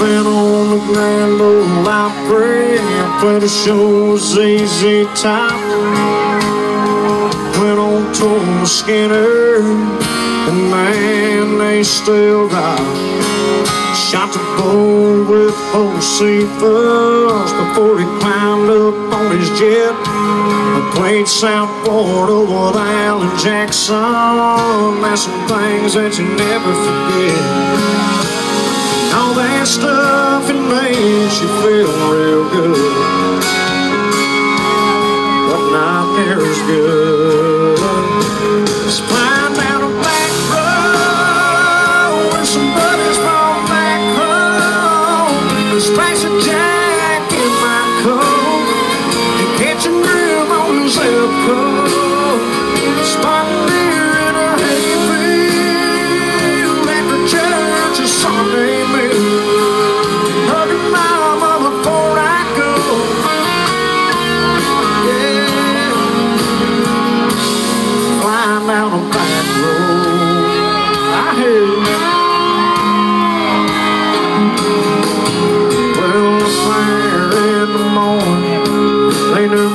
living on the Grand Ole Opry, But it show was easy time. Went on tour with Skynyrd And man, they still rock Shot the bull with old Before he climbed up on his jet. I played South Florida with Alan Jackson. That's some things that you never forget. That stuff it makes you feel real good. But not as good. A back road some buddies from back home. Jack in my coat and catching room on zip code.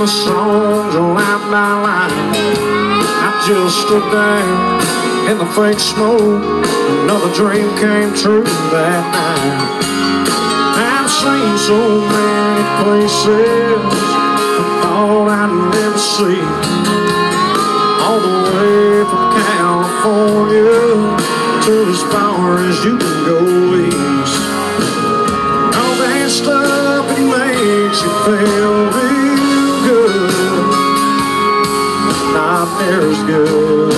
My songs line by line. I just stood there in the fake smoke. Another dream came true that night. I've seen so many places I thought I'd never see. All the way from California to as far as you can go As good.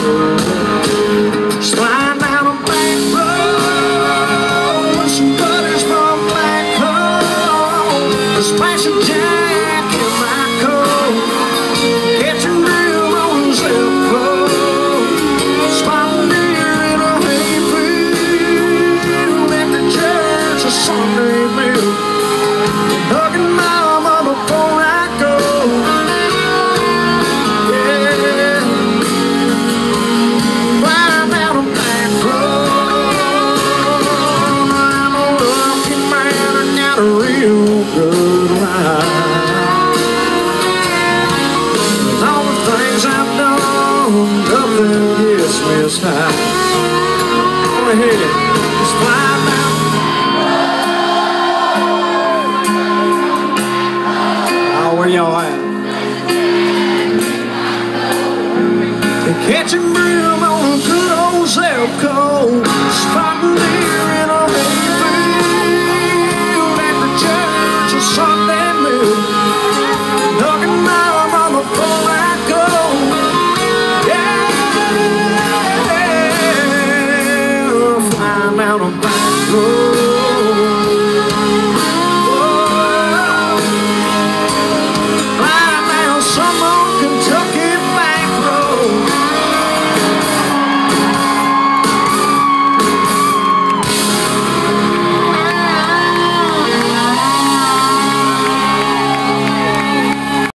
As high. Go ahead, just. Oh, where y'all at? Catching real on good old zip down